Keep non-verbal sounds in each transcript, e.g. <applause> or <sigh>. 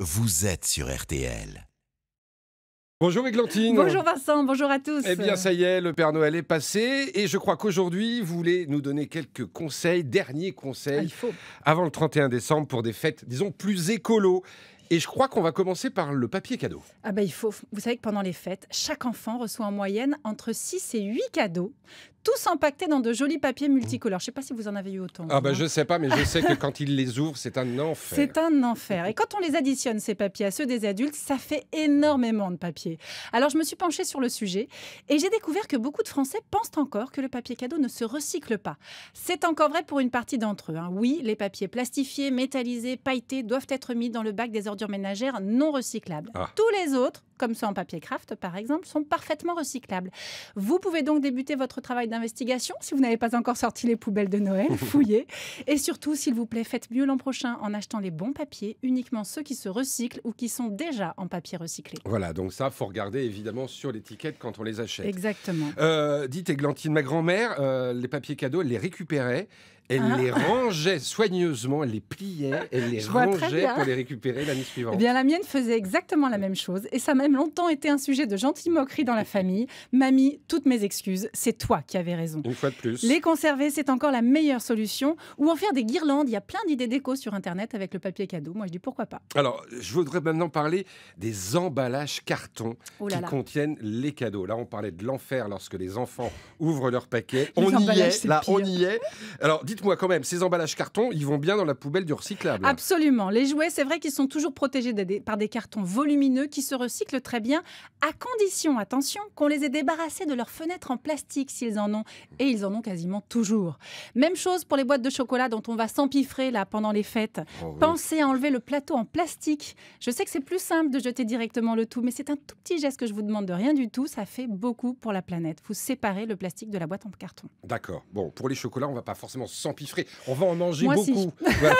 vous êtes sur RTL. Bonjour Églantine. Bonjour Vincent, bonjour à tous. Eh bien, ça y est, le Père Noël est passé et je crois qu'aujourd'hui, vous voulez nous donner quelques conseils, derniers Ah, conseils, il faut. avant le 31 décembre pour des fêtes, disons, plus écolo. Et je crois qu'on va commencer par le papier cadeau. Ah bah il faut. Vous savez que pendant les fêtes, chaque enfant reçoit en moyenne entre 6 et 8 cadeaux, tous empaquetés dans de jolis papiers multicolores. Je ne sais pas si vous en avez eu autant. Ah bah hein. je sais pas, mais je sais que quand ils les ouvrent, c'est un enfer. C'est un enfer. Et quand on les additionne, ces papiers, à ceux des adultes, ça fait énormément de papier. Alors je me suis penchée sur le sujet et j'ai découvert que beaucoup de Français pensent encore que le papier cadeau ne se recycle pas. C'est encore vrai pour une partie d'entre eux. hein. Oui, les papiers plastifiés, métallisés, pailletés doivent être mis dans le bac des ordures ménagères non recyclables. Ah. Tous les autres, comme ceux en papier craft par exemple, sont parfaitement recyclables. Vous pouvez donc débuter votre travail d'investigation si vous n'avez pas encore sorti les poubelles de Noël, <laughs> fouillez. Et surtout, s'il vous plaît, faites mieux l'an prochain en achetant les bons papiers, uniquement ceux qui se recyclent ou qui sont déjà en papier recyclé. Voilà, donc ça, faut regarder évidemment sur l'étiquette quand on les achète. Exactement. Euh, dites Églantine, ma grand-mère, euh, les papiers cadeaux, elle les récupérait, elle Ah. les rangeait soigneusement, elle les pliait, elle <laughs> les Je rangeait pour les récupérer l'année suivante. Eh bien, la mienne faisait exactement la même chose. Et ça a même longtemps été un sujet de gentille moquerie dans la <laughs> famille. Mamie, toutes mes excuses, c'est toi qui avais raison. Une fois de plus. Les conserver, c'est encore la meilleure solution. Ou en faire des guirlandes. Il y a plein d'idées déco sur Internet avec le papier cadeau. Moi, je dis pourquoi pas. Alors, je voudrais maintenant parler des emballages carton Oh là qui là. contiennent les cadeaux. Là, on parlait de l'enfer lorsque les enfants ouvrent leurs paquets. Les on y est, là, on y est. Alors, dites-moi quand même, ces emballages carton, ils vont bien dans la poubelle du recyclable? Absolument. Les jouets, c'est vrai qu'ils sont toujours protégés par des cartons volumineux qui se recyclent très bien, à condition, attention, qu'on les ait débarrassés de leurs fenêtres en plastique s'ils en ont. Et ils en ont quasiment toujours. Même chose pour les boîtes de chocolat dont on va s'empiffrer là pendant les fêtes. Oh, oui. Pensez à enlever le plateau en plastique. Je sais que c'est plus simple de jeter directement le tout, mais c'est un tout petit geste que je vous demande de rien du tout. Ça fait beaucoup pour la planète. Vous séparez le plastique de la boîte en carton. D'accord. Bon, pour les chocolats, on va pas forcément s'empiffrer. On va en manger Moi, si. beaucoup. <laughs> Voilà.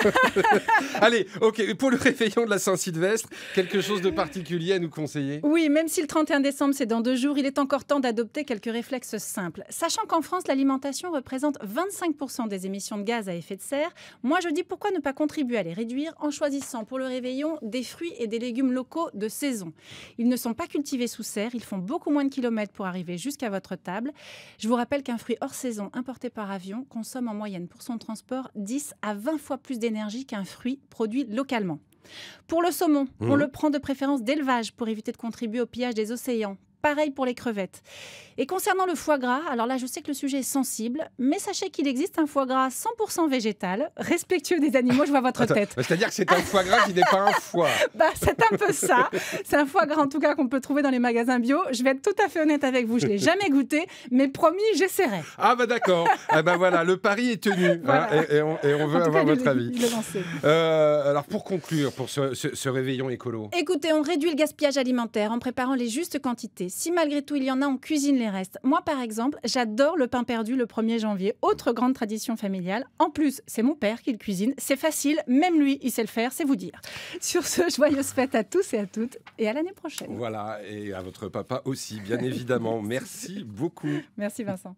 <laughs> Allez, ok. Pour le réveillon de la Saint-Sylvestre, quelque chose de particulier à nous conseiller? Oui, même si le 31 décembre, c'est dans deux jours, il est encore temps d'adopter quelques réflexes simples. Sachant qu'en France, l'alimentation représente 25% des émissions de gaz à effet de serre, moi je dis pourquoi ne pas contribuer à les réduire en choisissant pour le réveillon des fruits et des légumes locaux de saison. Ils ne sont pas cultivés sous serre, ils font beaucoup moins de kilomètres pour arriver jusqu'à votre table. Je vous rappelle qu'un fruit hors saison importé par avion consomme en moyenne pour son transport 10 à 20 fois plus d'énergie qu'un fruit produit localement. Pour le saumon, on Mhm. le prend de préférence d'élevage pour éviter de contribuer au pillage des océans. Pareil pour les crevettes. Et concernant le foie gras, alors là je sais que le sujet est sensible, mais sachez qu'il existe un foie gras 100% végétal, respectueux des animaux, je vois votre Attends, tête. C'est-à-dire que c'est un foie gras qui n'est pas un foie. <laughs> Bah, c'est un peu ça. C'est un foie gras en tout cas qu'on peut trouver dans les magasins bio. Je vais être tout à fait honnête avec vous, je l'ai jamais goûté, mais promis, j'essaierai. Ah bah d'accord. Ah bah voilà, le pari est tenu. hein, et, et on, et on veut avoir cas, votre avis. Euh, alors pour conclure, pour ce, ce- ce réveillon écolo, Écoutez, on réduit le gaspillage alimentaire en préparant les justes quantités. Si malgré tout il y en a, on cuisine les restes. Moi, par exemple, j'adore le pain perdu le 1er janvier, autre grande tradition familiale. En plus, c'est mon père qui le cuisine. C'est facile, même lui, il sait le faire, c'est vous dire. <laughs> Sur ce, joyeuse fête à tous et à toutes, et à l'année prochaine. voilà, et à votre papa aussi, bien évidemment. <laughs> Merci beaucoup. Merci Vincent.